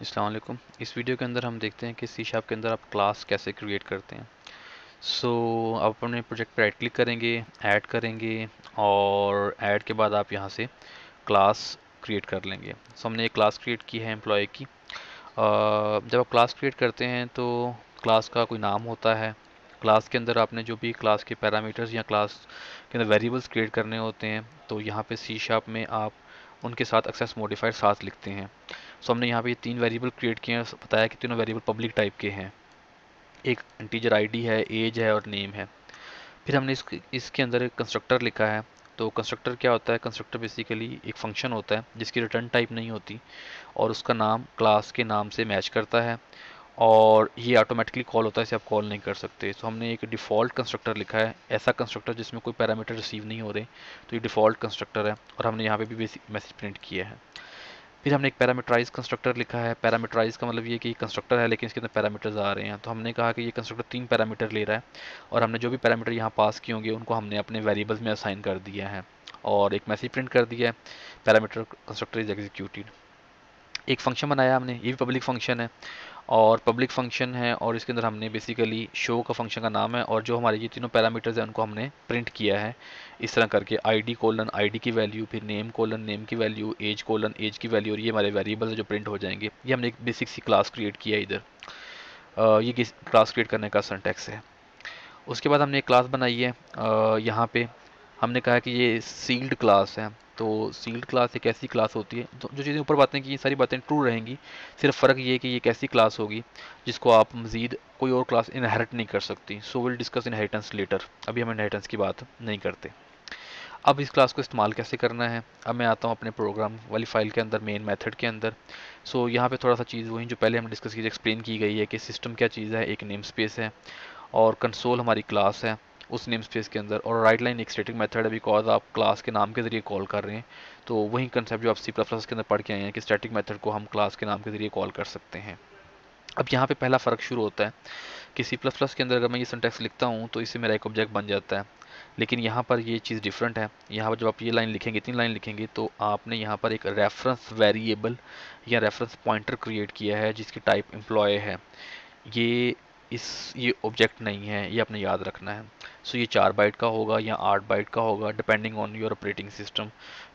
अस्सलाम इस वीडियो के अंदर हम देखते हैं कि सी शार्प के अंदर आप क्लास कैसे क्रिएट करते हैं। सो so, आप अपने प्रोजेक्ट पर क्लिक करेंगे ऐड करेंगे और ऐड के बाद आप यहाँ से क्लास क्रिएट कर लेंगे। सो so, हमने एक क्लास क्रिएट की है एम्प्लॉय की। जब आप क्लास क्रिएट करते हैं तो क्लास का कोई नाम होता है। क्लास के अंदर आपने जो भी क्लास के पैरामीटर्स या क्लास के अंदर वेरिएबल्स क्रिएट करने होते हैं तो यहाँ पे सी शाप में आप उनके साथ एक्सेस मॉडिफायर साथ लिखते हैं। सो हमने यहाँ पे तीन वेरिएबल क्रिएट किए हैं बताया कि तीनों वेरिएबल पब्लिक टाइप के हैं। एक इंटीजर आईडी है एज है और नेम है। फिर हमने इस, इसके अंदर एक कंस्ट्रक्टर लिखा है। तो कंस्ट्रक्टर क्या होता है? कंस्ट्रक्टर बेसिकली एक फ़ंक्शन होता है जिसकी रिटर्न टाइप नहीं होती और उसका नाम क्लास के नाम से मैच करता है। और ये ऑटोमेटिकली कॉल होता है, इसे आप कॉल नहीं कर सकते। तो हमने एक डिफ़ॉल्ट कंस्ट्रक्टर लिखा है, ऐसा कंस्ट्रक्टर जिसमें कोई पैरामीटर रिसीव नहीं हो रहे तो ये डिफ़ॉल्ट कंस्ट्रक्टर है और हमने यहाँ पे भी मैसेज प्रिंट किया है। फिर हमने एक पैरामीटराइज कंस्ट्रक्टर लिखा है। पैरामीटराइज का मतलब ये कि कंस्ट्रक्टर है, लेकिन इसके अंदर पैरामीटर्स आ रहे हैं। तो हमने कहा कि ये कंस्ट्रक्टर तीन पैरामीटर ले रहा है और हमने जो भी पैरामीटर यहाँ पास किए होंगे, उनको हमने अपने वेरिएबल्स में असाइन कर दिया है और एक मैसेज प्रिंट कर दिया है। पैरामीटर कंस्ट्रक्टर इज़ एग्जीक्यूटेड एक फ़ंक्शन बनाया हमने, ये भी पब्लिक फ़ंक्शन है और पब्लिक फ़ंक्शन है और इसके अंदर हमने बेसिकली शो का फ़ंक्शन का नाम है और जो हमारे ये तीनों पैरामीटर्स हैं, उनको हमने प्रिंट किया है। इस तरह करके आईडी कोलन आईडी की वैल्यू फिर नेम कोलन नेम की वैल्यू एज कोलन एज की वैल्यू और ये हमारे वेरिएबल्स जो प्रिंट हो जाएँगे। ये हमने एक बेसिक सी क्लास क्रिएट किया इधर। ये क्लास क्रिएट करने का संटेक्स है। उसके बाद हमने एक क्लास बनाई है। यहाँ पे हमने कहा कि ये सील्ड क्लास है। तो सील्ड क्लास एक ऐसी क्लास होती है तो जो चीज़ें ऊपर बातें की ये सारी बातें ट्रू रहेंगी, सिर्फ़ फ़र्क ये है कि ये एक ऐसी क्लास होगी, जिसको आप मज़ीद कोई और क्लास इनहेरिट नहीं कर सकती। So will discuss inheritance later अभी हम इनहेरिटेंस की बात नहीं करते। अब इस क्लास को इस्तेमाल कैसे करना है? अब मैं आता हूँ अपने प्रोग्राम वाली फ़ाइल के अंदर मेन मेथड के अंदर। सो यहाँ पे थोड़ा सा चीज़ वही जो पहले हम डिस्कस की एक्सप्लेन की गई है कि सिस्टम क्या चीज़ है, एक नेम स्पेस है, और कंसोल हमारी क्लास है। उस नेम स्पेस के अंदर और राइट लाइन एक स्टेटिक मेथड है बिकॉज़ आप क्लास के नाम के ज़रिए कॉल कर रहे हैं तो वही कंसेप्ट जो आप सी प्लस के अंदर पढ़ के आए हैं कि स्टैटिक मेथड को हम क्लास के नाम के ज़रिए कॉल कर सकते हैं। अब यहाँ पे पहला फ़र्क शुरू होता है कि सी प्लस प्लस के अंदर अगर मैं ये सिंटेक्स लिखता हूँ तो इससे मेरा एक ऑब्जेक्ट बन जाता है। लेकिन यहाँ पर ये चीज़ डिफरेंट है। यहाँ पर जब आप ये लाइन लिखेंगे इतनी लाइन लिखेंगे तो आपने यहाँ पर एक रेफरेंस वेरिएबल या रेफरेंस पॉइंटर क्रिएट किया है, जिसकी टाइप एम्प्लॉय है। ये इस ये ऑब्जेक्ट नहीं है ये आपने याद रखना है। सो so, ये चार बाइट का होगा या आठ बाइट का होगा depending on your operating system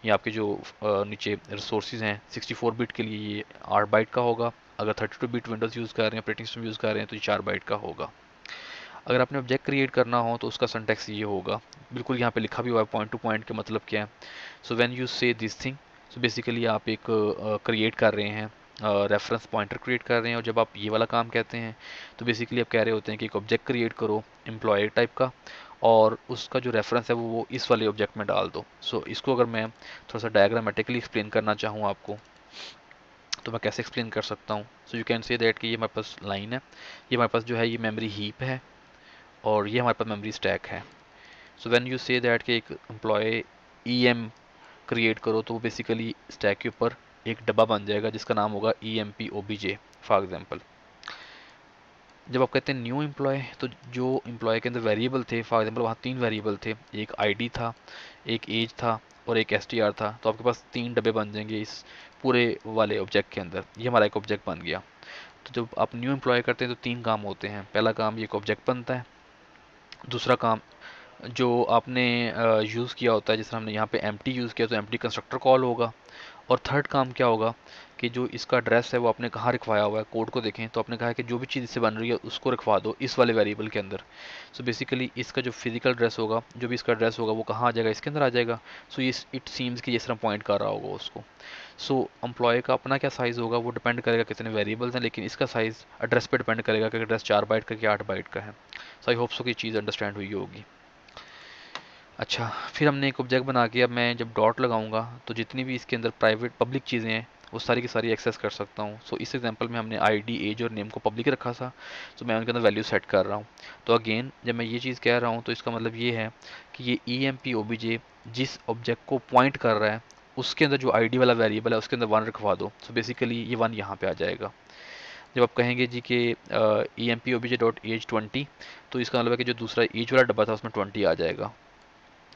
ये आपके जो नीचे रिसोर्स हैं 64 बिट के लिए ये आठ बाइट का होगा। अगर 32 बिट विंडोज़ यूज़ कर रहे हैं ऑपरेटिंग सिस्टम यूज़ कर रहे हैं तो ये चार बाइट का होगा। अगर आपने ऑब्जेक्ट क्रिएट करना हो तो उसका संटेक्स ये होगा। बिल्कुल यहाँ पे लिखा भी हुआ है पॉइंट टू पॉइंट के मतलब क्या है। So when you say this thing so basically आप एक क्रिएट uh, कर रहे हैं। रेफरेंस पॉइंटर क्रिएट कर रहे हैं और जब आप ये वाला काम कहते हैं तो बेसिकली आप कह रहे होते हैं कि एक ऑब्जेक्ट क्रिएट करो एम्प्लॉय टाइप का और उसका जो रेफरेंस है वो वो इस वाले ऑब्जेक्ट में डाल दो। सो so, इसको अगर मैं थोड़ा सा डायग्रामेटिकली एक्सप्लेन करना चाहूँ आपको तो मैं कैसे एक्सप्लेन कर सकता हूँ? So you can say that कि ये हमारे पास लाइन है ये हमारे पास जो है ये मेमोरी हीप है और ये हमारे पास मेमोरी स्टैक है। So when you say that कि एक एम्प्लॉय ई एम क्रिएट करो तो बेसिकली स्टैक के ऊपर एक डब्बा बन जाएगा जिसका नाम होगा E M P O B J for example जब आप कहते हैं न्यू एम्प्लॉय तो जो एम्प्लॉय के अंदर वेरिएबल थे फॉर एग्ज़ाम्पल वहाँ तीन वेरिएबल थे. एक आईडी था, एक एज था और एक एसटीआर था. तो आपके पास तीन डब्बे बन जाएँगे इस पूरे वाले ऑब्जेक्ट के अंदर. ये हमारा एक ऑब्जेक्ट बन गया. तो जब आप न्यू एम्प्लॉय करते हैं तो तीन काम होते हैं. पहला काम ये एक ऑब्जेक्ट बनता है. दूसरा काम, जो आपने यूज़ किया होता है, जैसे हमने यहाँ पे एम यूज़ किया तो एम कंस्ट्रक्टर कॉल होगा. और थर्ड काम क्या होगा कि जो इसका एड्रेस है वो आपने कहाँ रखवाया हुआ है कोड को देखें तो आपने कहा है कि जो भी चीज़ इससे बन रही है उसको रखवा दो इस वाले वेरिएबल के अंदर। सो so बेसिकली इसका जो फ़िज़िकल एड्रेस होगा जो भी इसका एड्रेस होगा वो कहाँ आ जाएगा? इसके अंदर आ जाएगा। सो so ये इट सीम्स कि जिस तरह पॉइंट कर रहा होगा उसको। सो so, एम्प्लॉय का अपना क्या साइज़ होगा वो डिपेंड करेगा कितने वेरिएबल्स हैं लेकिन इसका साइज़ एड्रेस पर डिपेंड करेगा कि एड्रेस चार बाइट का कि आठ बाइट का है। सो आई होप सो कि चीज़ अंडरस्टैंड हुई होगी। अच्छा फिर हमने एक ऑब्जेक्ट बना के अब मैं जब डॉट लगाऊँगा तो जितनी भी इसके अंदर प्राइवेट पब्लिक चीज़ें हैं वो सारी की सारी एक्सेस कर सकता हूँ। सो so, इस एग्जांपल में हमने आईडी एज और नेम को पब्लिक रखा था। तो so, मैं उनके अंदर वैल्यू सेट कर रहा हूँ। तो अगेन जब मैं ये चीज़ कह रहा हूँ तो इसका मतलब ये है कि ये E M P O B J जिस ऑब्जेक्ट को पॉइंट कर रहा है उसके अंदर जो आईडी वाला वेरिएबल है उसके अंदर वन रखवा दो। सो so, बेसिकली ये वन यहाँ पर आ जाएगा। जब आप कहेंगे जी कि E M P O B J dot age twenty तो इसका मतलब है कि जो दूसरा एज वाला डब्बा था उसमें ट्वेंटी आ जाएगा।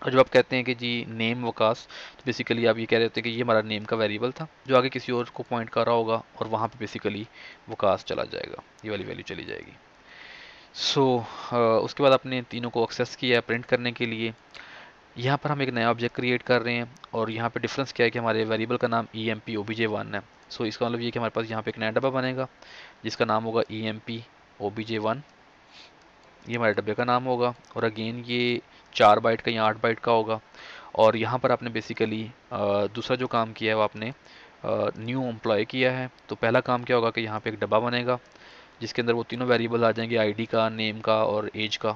और जब आप कहते हैं कि जी नेम वकास तो बेसिकली आप ये कह रहे होते हैं कि ये हमारा नेम का वेरिएबल था जो आगे किसी और को पॉइंट कर रहा होगा और वहाँ पे बेसिकली वकास चला जाएगा ये वाली वैल्यू चली जाएगी। सो so, उसके बाद आपने तीनों को एक्सेस किया प्रिंट करने के लिए। यहाँ पर हम एक नया ऑब्जेक्ट क्रिएट कर रहे हैं और यहाँ पे डिफरेंस क्या है कि हमारे वेरिएबल का नाम E M P O B J one है। सो so, इसका मतलब ये कि हमारे पास यहाँ पे एक नया डब्बा बनेगा जिसका नाम होगा E M P O B J one ये हमारे डब्बे का नाम होगा और अगेन ये चार बाइट का या आठ बाइट का होगा। और यहाँ पर आपने बेसिकली दूसरा जो काम किया है वो आपने न्यू एम्प्लॉय किया है। तो पहला काम क्या होगा कि यहाँ पे एक डब्बा बनेगा, जिसके अंदर वो तीनों वेरिएबल आ जाएँगे आईडी का नेम का और एज का।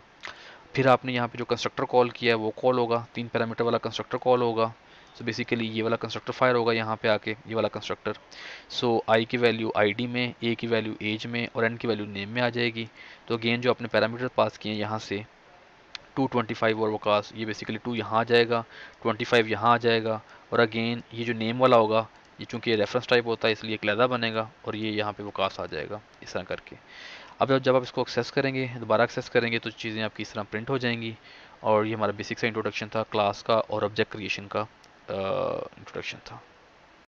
फिर आपने यहाँ पे जो कंस्ट्रक्टर कॉल किया है, वो कॉल होगा। तीन पैरामीटर वाला कंस्ट्रक्टर कॉल होगा। सो बेसिकली ये वाला कंस्ट्रक्टर फायर होगा यहाँ पे आके, ये वाला कंस्ट्रक्टर सो आई की वैल्यू आईडी में ए की वैल्यू एज में और एन की वैल्यू नेम में आ जाएगी। तो अगेन जो अपने पैरामीटर पास किए हैं यहाँ से टू ट्वेंटी फाइव और वकास ये बेसिकली टू यहाँ आ जाएगा ट्वेंटी फाइव यहाँ आ जाएगा और अगेन ये जो नेम वाला होगा, ये चूँकि रेफरेंस टाइप होता है, इसलिए एक लहदा बनेगा और ये यहाँ पे वकास आ जाएगा, इस तरह करके। अब जब आप इसको एक्सेस करेंगे, दोबारा एक्सेस करेंगे तो चीज़ें आपकी इस तरह प्रिंट हो जाएँगी और ये हमारा बेसिक सा इंट्रोडक्शन था क्लास का और ऑब्जेक्ट क्रिएशन का इंट्रोडक्शन था।